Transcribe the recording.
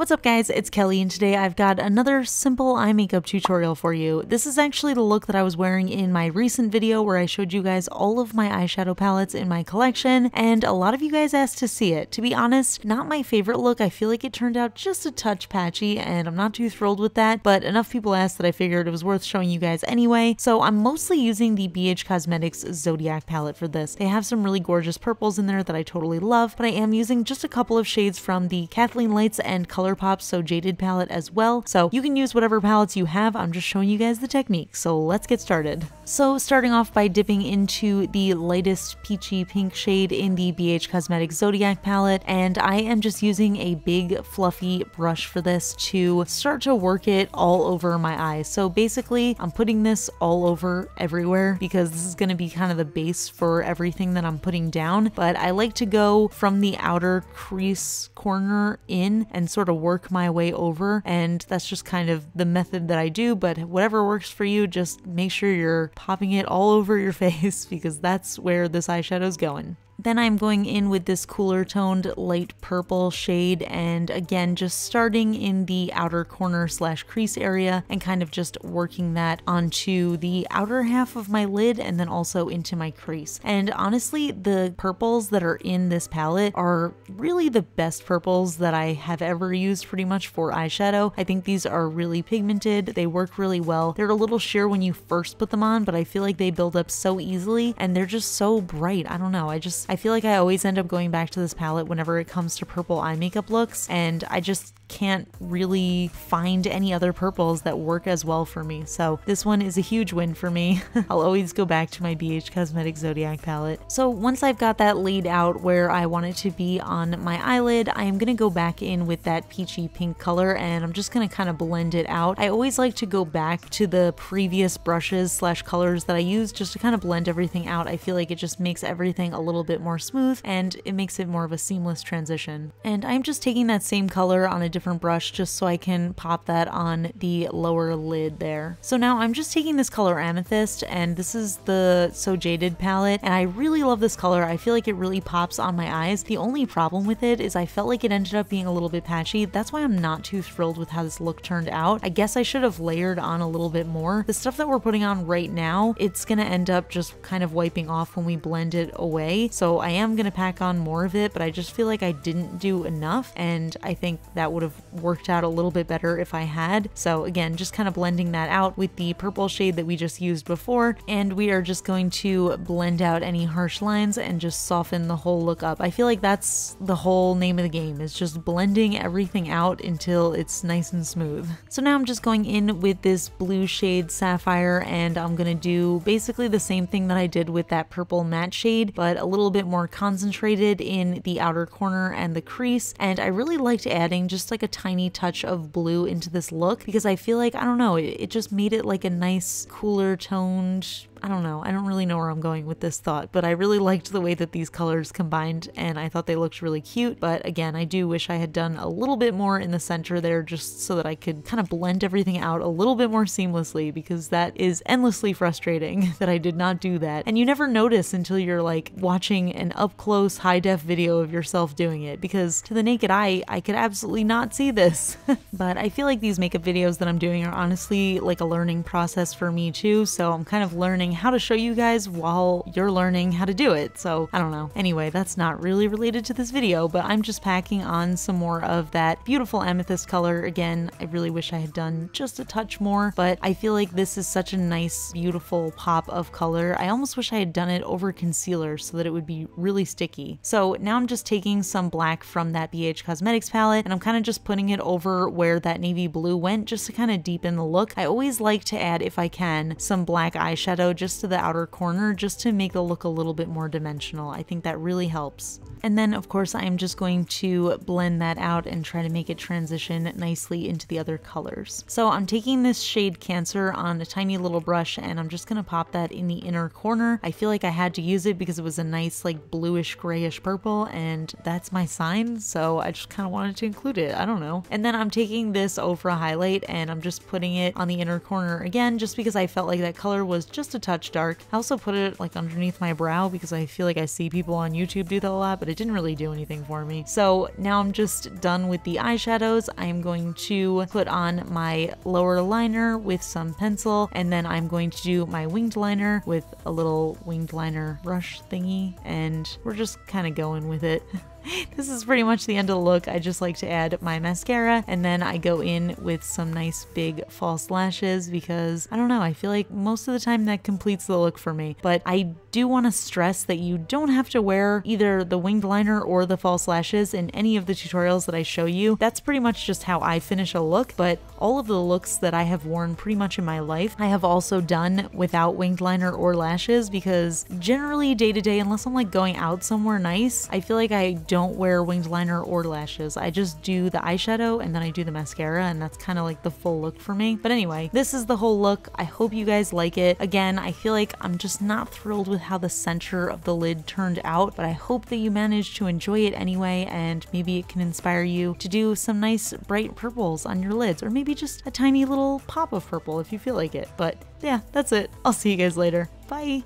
What's up guys, it's Kelli and today I've got another simple eye makeup tutorial for you. This is actually the look that I was wearing in my recent video where I showed you guys all of my eyeshadow palettes in my collection and a lot of you guys asked to see it. To be honest, not my favorite look. I feel like it turned out just a touch patchy and I'm not too thrilled with that, but enough people asked that I figured it was worth showing you guys anyway. So I'm mostly using the BH Cosmetics Zodiac palette for this. They have some really gorgeous purples in there that I totally love, but I am using just a couple of shades from the Kathleen Lights and Color ColourPop So Jaded palette as well. So you can use whatever palettes you have. I'm just showing you guys the technique. So let's get started. So starting off by dipping into the lightest peachy pink shade in the BH Cosmetics Zodiac palette. And I am just using a big fluffy brush for this to start to work it all over my eyes. So basically I'm putting this all over everywhere because this is going to be kind of the base for everything that I'm putting down. But I like to go from the outer crease corner in and sort of work my way over. And that's just kind of the method that I do. But whatever works for you, just make sure you're popping it all over your face because that's where this eyeshadow is going. Then I'm going in with this cooler toned light purple shade and again just starting in the outer corner slash crease area and kind of just working that onto the outer half of my lid and then also into my crease. And honestly the purples that are in this palette are really the best purples that I have ever used pretty much for eyeshadow. I think these are really pigmented, they work really well. They're a little sheer when you first put them on but I feel like they build up so easily and they're just so bright. I don't know, I just I feel like I always end up going back to this palette whenever it comes to purple eye makeup looks, and I just can't really find any other purples that work as well for me. So this one is a huge win for me. I'll always go back to my BH Cosmetics Zodiac palette. So once I've got that laid out where I want it to be on my eyelid, I am going to go back in with that peachy pink color and I'm just going to kind of blend it out. I always like to go back to the previous brushes slash colors that I used just to kind of blend everything out. I feel like it just makes everything a little bit more smooth and it makes it more of a seamless transition. And I'm just taking that same color on a different different brush just so I can pop that on the lower lid there. So now I'm just taking this color Amethyst and this is the So Jaded palette and I really love this color. I feel like it really pops on my eyes. The only problem with it is I felt like it ended up being a little bit patchy. That's why I'm not too thrilled with how this look turned out. I guess I should have layered on a little bit more. The stuff that we're putting on right now, it's gonna end up just kind of wiping off when we blend it away. So I am gonna pack on more of it, but I just feel like I didn't do enough and I think that would have have worked out a little bit better if I had. So again, just kind of blending that out with the purple shade that we just used before. And we are just going to blend out any harsh lines and just soften the whole look up. I feel like that's the whole name of the game is just blending everything out until it's nice and smooth. So now I'm just going in with this blue shade Sapphire and I'm gonna do basically the same thing that I did with that purple matte shade, but a little bit more concentrated in the outer corner and the crease. And I really liked adding just like a tiny touch of blue into this look because I feel like, I don't know, it, it just made it like a nice cooler toned I don't know. I don't really know where I'm going with this thought, but I really liked the way that these colors combined and I thought they looked really cute. But again, I do wish I had done a little bit more in the center there just so that I could kind of blend everything out a little bit more seamlessly because that is endlessly frustrating that I did not do that. And you never notice until you're like watching an up close high def video of yourself doing it because to the naked eye, I could absolutely not see this. but I feel like these makeup videos that I'm doing are honestly like a learning process for me too. So I'm kind of learning learning how to show you guys while you're learning how to do it. So I don't know. Anyway, that's not really related to this video, but I'm just packing on some more of that beautiful amethyst color. Again, I really wish I had done just a touch more, but I feel like this is such a nice, beautiful pop of color. I almost wish I had done it over concealer so that it would be really sticky. So now I'm just taking some black from that BH Cosmetics palette and I'm kind of just putting it over where that navy blue went just to kind of deepen the look. I always like to add, if I can, some black eyeshadow just to the outer corner just to make the look a little bit more dimensional. I think that really helps. And then of course I'm just going to blend that out and try to make it transition nicely into the other colors. So I'm taking this shade Cancer on a tiny little brush and I'm just gonna pop that in the inner corner. I feel like I had to use it because it was a nice like bluish grayish purple and that's my sign so I just kind of wanted to include it. I don't know. And then I'm taking this Ofra highlight and I'm just putting it on the inner corner again just because I felt like that color was just a touch dark. I also put it like underneath my brow because I feel like I see people on YouTube do that a lot, but it didn't really do anything for me. So now I'm just done with the eyeshadows. I'm going to put on my lower liner with some pencil, and then I'm going to do my winged liner with a little winged liner brush thingy, and we're just kind of going with it. this is pretty much the end of the look. I just like to add my mascara and then I go in with some nice big false lashes because I don't know, I feel like most of the time that completes the look for me. But I do want to stress that you don't have to wear either the winged liner or the false lashes in any of the tutorials that I show you. That's pretty much just how I finish a look, but all of the looks that I have worn pretty much in my life, I have also done without winged liner or lashes because generally day to day, unless I'm like going out somewhere nice, I feel like I don't wear winged liner or lashes. I just do the eyeshadow and then I do the mascara and that's kind of like the full look for me. But anyway, this is the whole look. I hope you guys like it. Again, I feel like I'm just not thrilled with how the center of the lid turned out, but I hope that you managed to enjoy it anyway and maybe it can inspire you to do some nice bright purples on your lids or maybe just a tiny little pop of purple if you feel like it. But yeah, that's it. I'll see you guys later. Bye.